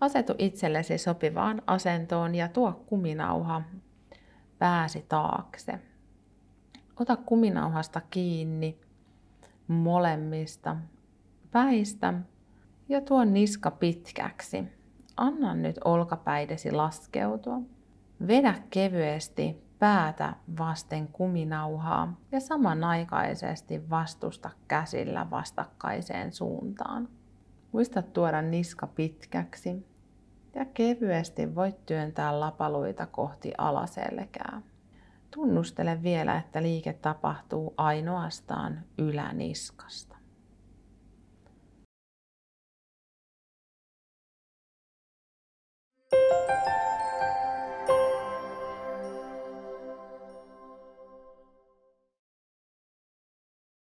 Asetu itsellesi sopivaan asentoon ja tuo kuminauha pääsi taakse. Ota kuminauhasta kiinni molemmista päistä ja tuo niska pitkäksi. Anna nyt olkapäidesi laskeutua. Vedä kevyesti päätä vasten kuminauhaa ja samanaikaisesti vastusta käsillä vastakkaiseen suuntaan. Muista tuoda niska pitkäksi ja kevyesti voit työntää lapaluita kohti alaselkää. Tunnustele vielä, että liike tapahtuu ainoastaan yläniskasta.